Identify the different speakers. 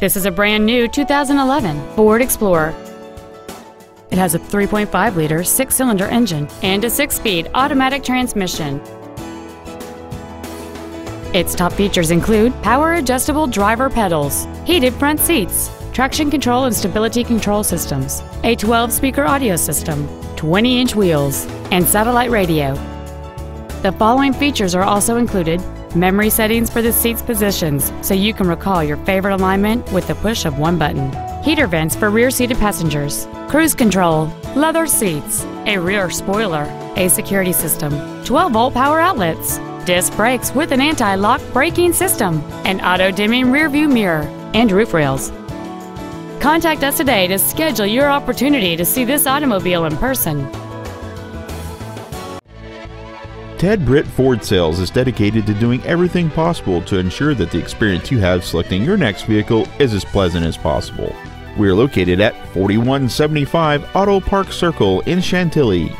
Speaker 1: This is a brand new 2011 Ford Explorer. It has a 3.5 liter six cylinder engine and a six speed automatic transmission. Its top features include power adjustable driver pedals, heated front seats, traction control and stability control systems, a 12 speaker audio system, 20 inch wheels, and satellite radio. The following features are also included memory settings for the seat's positions so you can recall your favorite alignment with the push of one button, heater vents for rear seated passengers, cruise control, leather seats, a rear spoiler, a security system, 12 volt power outlets, disc brakes with an anti-lock braking system, an auto-dimming rearview mirror, and roof rails. Contact us today to schedule your opportunity to see this automobile in person.
Speaker 2: Ted Britt Ford Sales is dedicated to doing everything possible to ensure that the experience you have selecting your next vehicle is as pleasant as possible. We are located at 4175 Auto Park Circle in Chantilly.